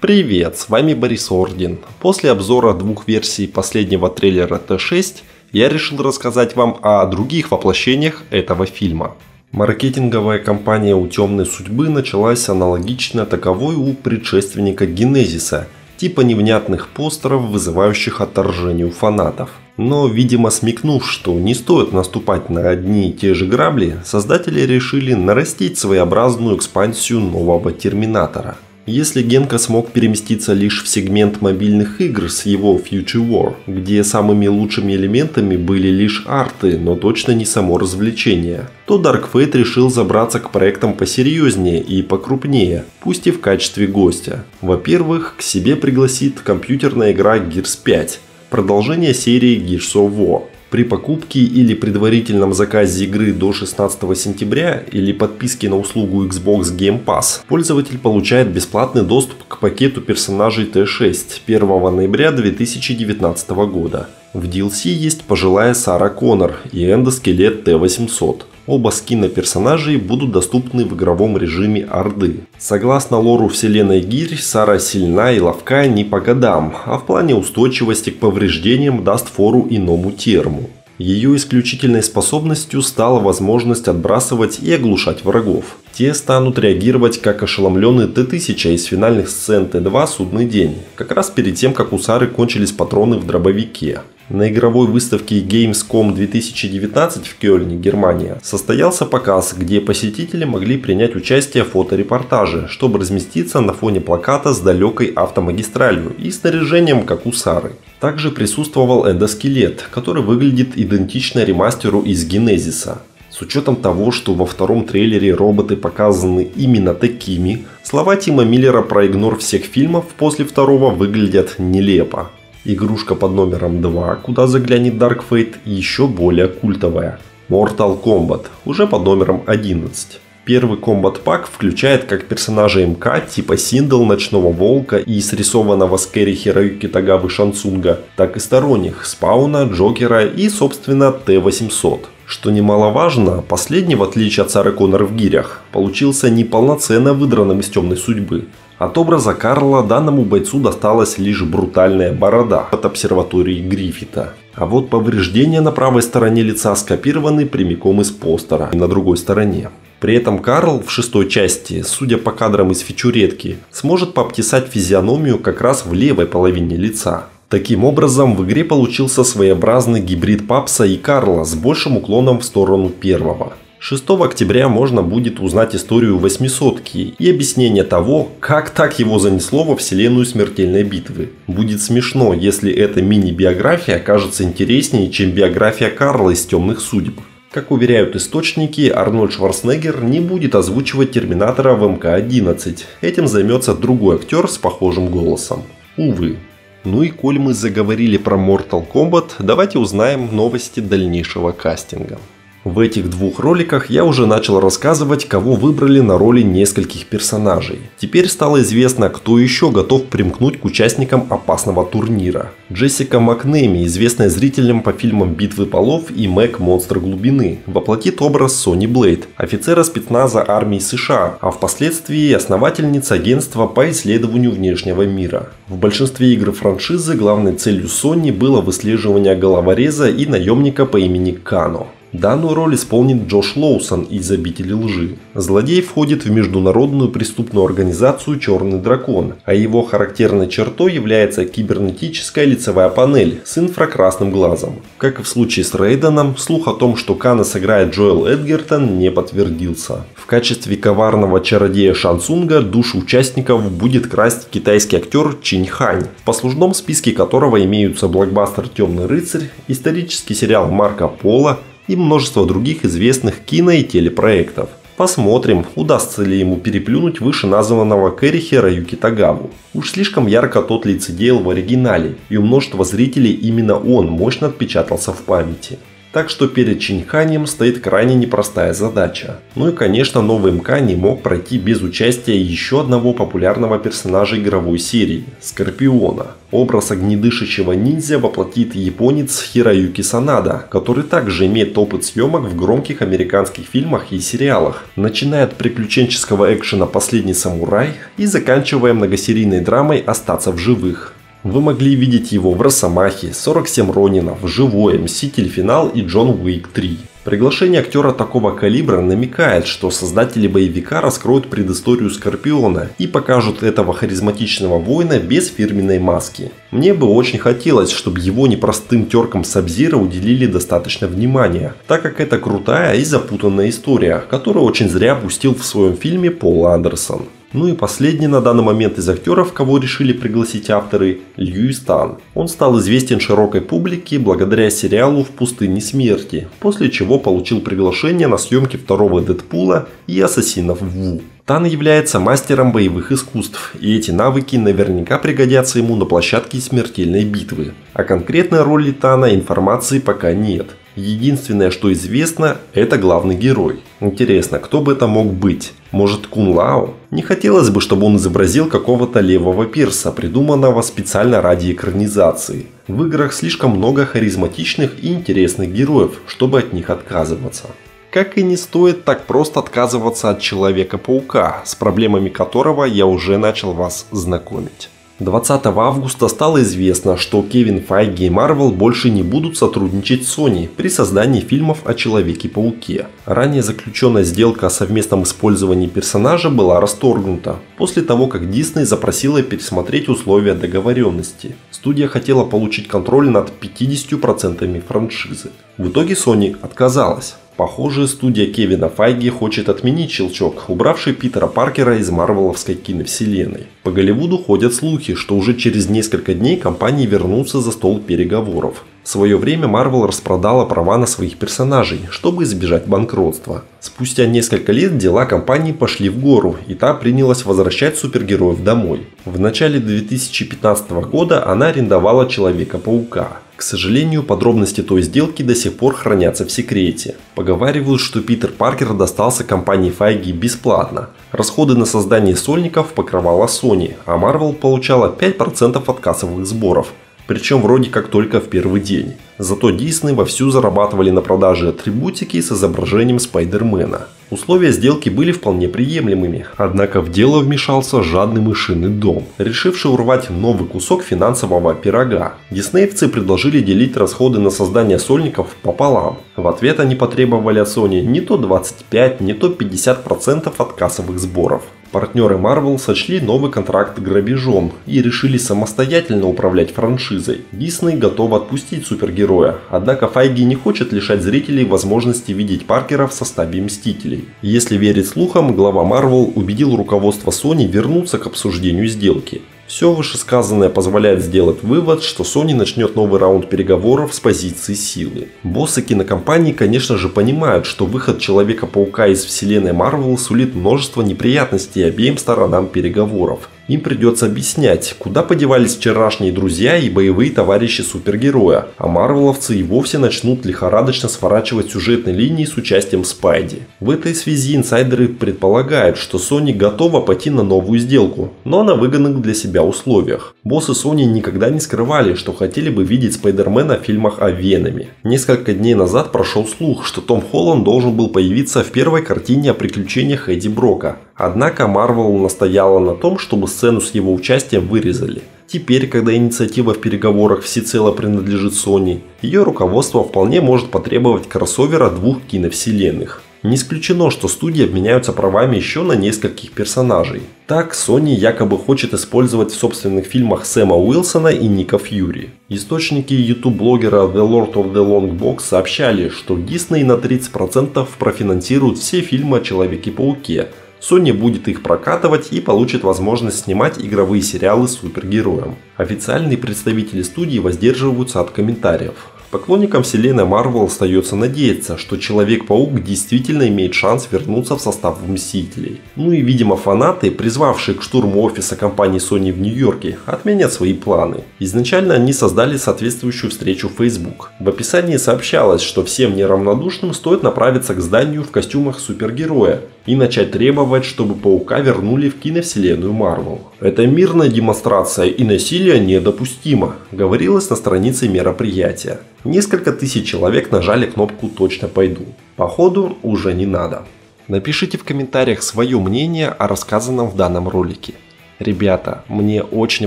Привет, с вами Борис Орден. После обзора двух версий последнего трейлера Т6 я решил рассказать вам о других воплощениях этого фильма. Маркетинговая кампания у «Темной судьбы» началась аналогично таковой у предшественника «Генезиса», типа невнятных постеров, вызывающих отторжение у фанатов. Но, видимо, смекнув, что не стоит наступать на одни и те же грабли, создатели решили нарастить своеобразную экспансию нового Терминатора – если Генка смог переместиться лишь в сегмент мобильных игр с его Future War, где самыми лучшими элементами были лишь арты, но точно не само развлечение, то Dark Fate решил забраться к проектам посерьезнее и покрупнее, пусть и в качестве гостя. Во-первых, к себе пригласит компьютерная игра Gears 5, продолжение серии Gears of War. При покупке или предварительном заказе игры до 16 сентября или подписке на услугу Xbox Game Pass, пользователь получает бесплатный доступ к пакету персонажей Т6 1 ноября 2019 года. В DLC есть пожилая Сара Коннор и эндоскелет Т-800. Оба скина персонажей будут доступны в игровом режиме Орды. Согласно лору вселенной Гирь, Сара сильна и ловка не по годам, а в плане устойчивости к повреждениям даст фору иному терму. Ее исключительной способностью стала возможность отбрасывать и оглушать врагов. Те станут реагировать как ошеломленный Т-1000 из финальных сцен Т-2 «Судный день», как раз перед тем, как у Сары кончились патроны в дробовике. На игровой выставке Gamescom 2019 в Кёльне, Германия, состоялся показ, где посетители могли принять участие в фоторепортаже, чтобы разместиться на фоне плаката с далекой автомагистралью и снаряжением, как у Сары. Также присутствовал эндоскелет, который выглядит идентично ремастеру из Генезиса. С учетом того, что во втором трейлере роботы показаны именно такими, слова Тима Миллера про игнор всех фильмов после второго выглядят нелепо. Игрушка под номером 2, куда заглянет Dark Fate, еще более культовая. Mortal Kombat, уже под номером 11. Первый Kombat Pack включает как персонажа МК типа Синдел, Ночного Волка и срисованного с Кэрри Хироюки Тагавы Шан Цунга, так и сторонних Спауна, Джокера и собственно Т-800. Что немаловажно, последний, в отличие от Сары Коннор в гирях, получился неполноценно выдранным из темной судьбы, от образа Карла данному бойцу досталась лишь брутальная борода от обсерватории Гриффита. А вот повреждения на правой стороне лица скопированы прямиком из постера на другой стороне. При этом Карл в шестой части, судя по кадрам из фичуретки, сможет пообтесать физиономию как раз в левой половине лица. Таким образом, в игре получился своеобразный гибрид Папса и Карла с большим уклоном в сторону первого. 6 октября можно будет узнать историю восьмисотки и объяснение того, как так его занесло во вселенную смертельной битвы. Будет смешно, если эта мини-биография окажется интереснее, чем биография Карла из «Темных судеб». Как уверяют источники, Арнольд Шварценеггер не будет озвучивать Терминатора в МК-11. Этим займется другой актер с похожим голосом. Увы. Ну и коль мы заговорили про Mortal Kombat, давайте узнаем новости дальнейшего кастинга. В этих двух роликах я уже начал рассказывать, кого выбрали на роли нескольких персонажей. Теперь стало известно, кто еще готов примкнуть к участникам опасного турнира. Джессика Макнеми, известная зрителям по фильмам «Битвы полов» и «Мэг. Монстр глубины», воплотит образ Сони Блейд, офицера спецназа армии США, а впоследствии основательница агентства по исследованию внешнего мира. В большинстве игр франшизы главной целью Сони было выслеживание головореза и наемника по имени Кано. Данную роль исполнит Джош Лоусон из «Обители лжи». Злодей входит в международную преступную организацию «Черный дракон», а его характерной чертой является кибернетическая лицевая панель с инфракрасным глазом. Как и в случае с Рейденом, слух о том, что Кана сыграет Джоэл Эдгертон, не подтвердился. В качестве коварного чародея Шансунга душу участников будет красть китайский актер Чинь Хань, в послужном списке которого имеются блокбастер «Темный рыцарь», исторический сериал Марко Поло, и множество других известных кино и телепроектов. Посмотрим, удастся ли ему переплюнуть вышеназванного Кэрихера Юкитагаву. Уж слишком ярко тот лицедеял в оригинале, и у множества зрителей именно он мощно отпечатался в памяти. Так что перед Чинханием стоит крайне непростая задача. Ну и конечно новый МК не мог пройти без участия еще одного популярного персонажа игровой серии – Скорпиона. Образ огнедышащего ниндзя воплотит японец Хироюки Санада, который также имеет опыт съемок в громких американских фильмах и сериалах, начиная от приключенческого экшена «Последний самурай» и заканчивая многосерийной драмой «Остаться в живых». Вы могли видеть его в Росомахе, 47 Ронинов, Живое, Мститель Финал и Джон Уик 3. Приглашение актера такого калибра намекает, что создатели боевика раскроют предысторию Скорпиона и покажут этого харизматичного воина без фирменной маски. Мне бы очень хотелось, чтобы его непростым теркам Сабзира уделили достаточно внимания, так как это крутая и запутанная история, которую очень зря пустил в своем фильме Пол Андерсон. Ну и последний на данный момент из актеров, кого решили пригласить авторы, Льюис Тан. Он стал известен широкой публике благодаря сериалу «В пустыне смерти», после чего получил приглашение на съемки второго Дэдпула и Ассасинов Ву. Тан является мастером боевых искусств, и эти навыки наверняка пригодятся ему на площадке смертельной битвы. О конкретной роли Тана информации пока нет. Единственное, что известно, это главный герой. Интересно, кто бы это мог быть? Может Кун Лао? Не хотелось бы, чтобы он изобразил какого-то левого перса, придуманного специально ради экранизации. В играх слишком много харизматичных и интересных героев, чтобы от них отказываться. Как и не стоит так просто отказываться от Человека-паука, с проблемами которого я уже начал вас знакомить. 20 августа стало известно, что Кевин Файги и Марвел больше не будут сотрудничать с Sony при создании фильмов о Человеке-пауке. Ранее заключенная сделка о совместном использовании персонажа была расторгнута, после того как Disney запросила пересмотреть условия договоренности. Студия хотела получить контроль над 50% франшизы. В итоге Sony отказалась. Похоже, студия Кевина Файги хочет отменить щелчок, убравший Питера Паркера из марвеловской киновселенной. По Голливуду ходят слухи, что уже через несколько дней компании вернутся за стол переговоров. В свое время Marvel распродала права на своих персонажей, чтобы избежать банкротства. Спустя несколько лет дела компании пошли в гору, и та принялась возвращать супергероев домой. В начале 2015 года она арендовала Человека-паука. К сожалению, подробности той сделки до сих пор хранятся в секрете. Поговаривают, что Питер Паркер достался компании Файги бесплатно. Расходы на создание сольников покрывала Sony, а Marvel получала 5% от кассовых сборов причем вроде как только в первый день. Зато Дисней вовсю зарабатывали на продаже атрибутики с изображением Спайдермена. Условия сделки были вполне приемлемыми, однако в дело вмешался жадный мышиный дом, решивший урвать новый кусок финансового пирога. Диснеевцы предложили делить расходы на создание сольников пополам. В ответ они потребовали от Sony не то 25, не то 50% от кассовых сборов. Партнеры Marvel сочли новый контракт грабежом и решили самостоятельно управлять франшизой. Дисней готов отпустить супергероя, однако Файги не хочет лишать зрителей возможности видеть Паркера в составе Мстителей. Если верить слухам, глава Marvel убедил руководство Sony вернуться к обсуждению сделки. Все вышесказанное позволяет сделать вывод, что Sony начнет новый раунд переговоров с позиции силы. Боссы кинокомпании, конечно же, понимают, что выход Человека-паука из вселенной Marvel сулит множество неприятностей обеим сторонам переговоров. Им придется объяснять, куда подевались вчерашние друзья и боевые товарищи супергероя, а марвеловцы и вовсе начнут лихорадочно сворачивать сюжетные линии с участием Спайди. В этой связи инсайдеры предполагают, что Sony готова пойти на новую сделку, но на выгодных для себя условиях. Боссы Sony никогда не скрывали, что хотели бы видеть Спайдермена в фильмах о Веноме. Несколько дней назад прошел слух, что Том Холланд должен был появиться в первой картине о приключениях Эдди Брока. Однако Марвел настояла на том, чтобы сцену с его участием вырезали. Теперь, когда инициатива в переговорах всецело принадлежит Sony, ее руководство вполне может потребовать кроссовера двух киновселенных. Не исключено, что студии обменяются правами еще на нескольких персонажей. Так, Sony якобы хочет использовать в собственных фильмах Сэма Уилсона и Ника Фьюри. Источники YouTube-блогера The Lord of the Long Box сообщали, что Disney на 30% профинансирует все фильмы о Человеке-пауке, Sony будет их прокатывать и получит возможность снимать игровые сериалы с супергероем. Официальные представители студии воздерживаются от комментариев. Поклонникам вселенной Марвел остается надеяться, что Человек-паук действительно имеет шанс вернуться в состав Мстителей. Ну и видимо фанаты, призвавшие к штурму офиса компании Sony в Нью-Йорке, отменят свои планы. Изначально они создали соответствующую встречу в Facebook. В описании сообщалось, что всем неравнодушным стоит направиться к зданию в костюмах супергероя и начать требовать, чтобы Паука вернули в киновселенную Марвел. Это мирная демонстрация и насилие недопустимо, говорилось на странице мероприятия. Несколько тысяч человек нажали кнопку «Точно пойду». Походу уже не надо. Напишите в комментариях свое мнение о рассказанном в данном ролике. Ребята, мне очень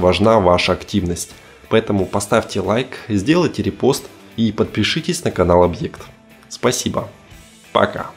важна ваша активность, поэтому поставьте лайк, сделайте репост и подпишитесь на канал Объект. Спасибо. Пока.